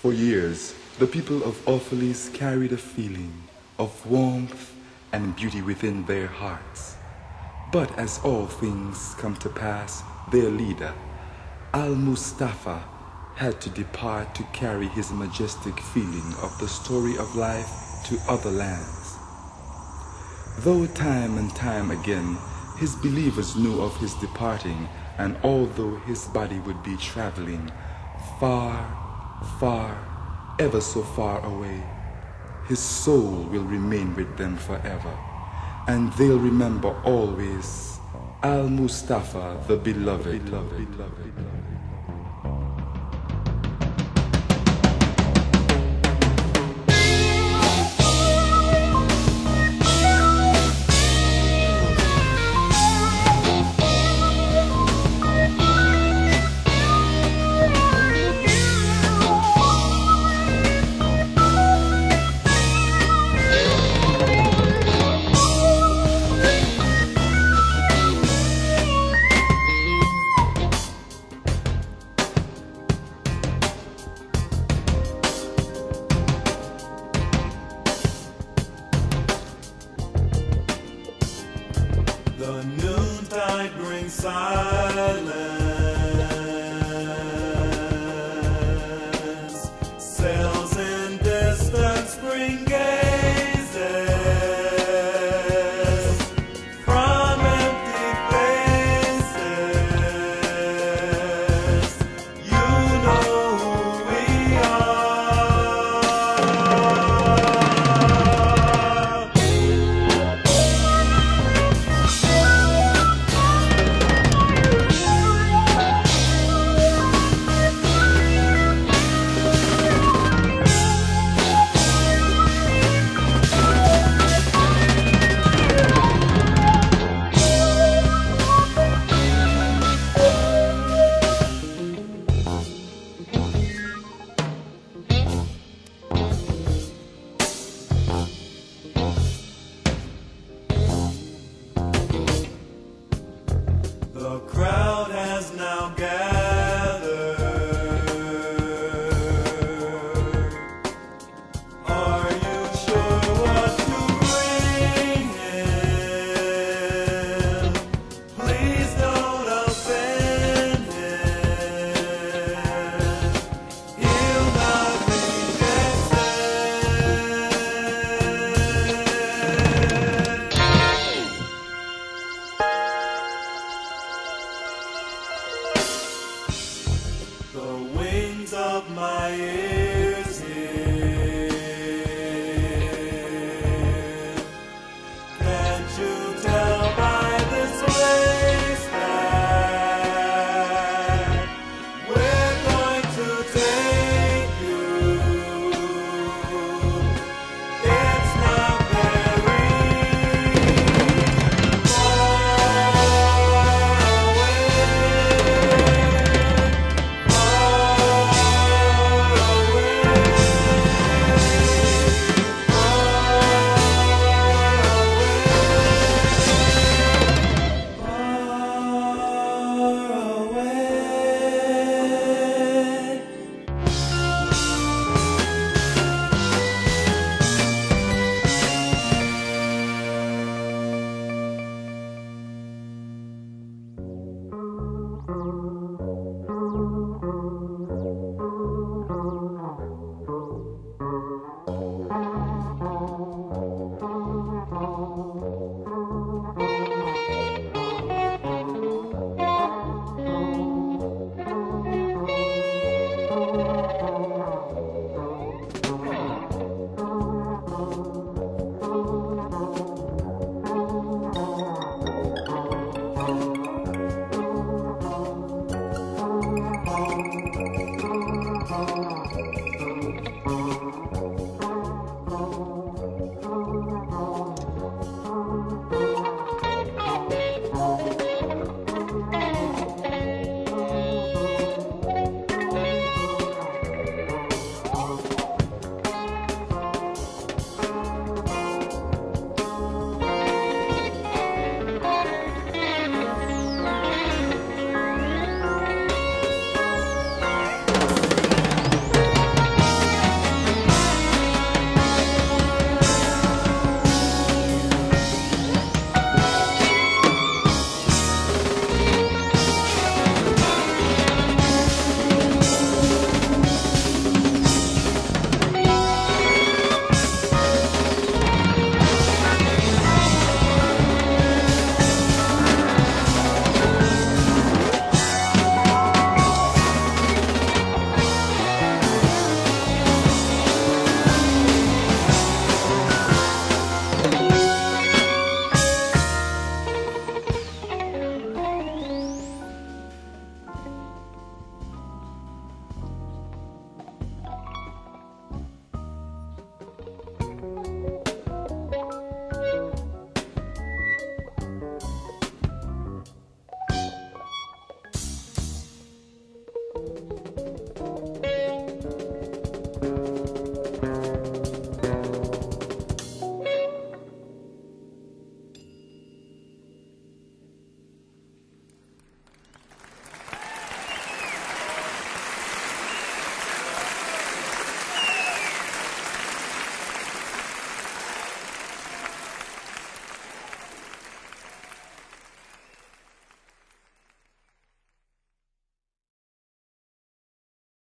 For years, the people of Orphalese carried a feeling of warmth and beauty within their hearts. But as all things come to pass, their leader, Al Mustafa, had to depart to carry his majestic feeling of the story of life to other lands. Though time and time again his believers knew of his departing, and although his body would be traveling far, far, ever so far away, his soul will remain with them forever, and they'll remember always Al Mustafa, the beloved. beloved, beloved, beloved.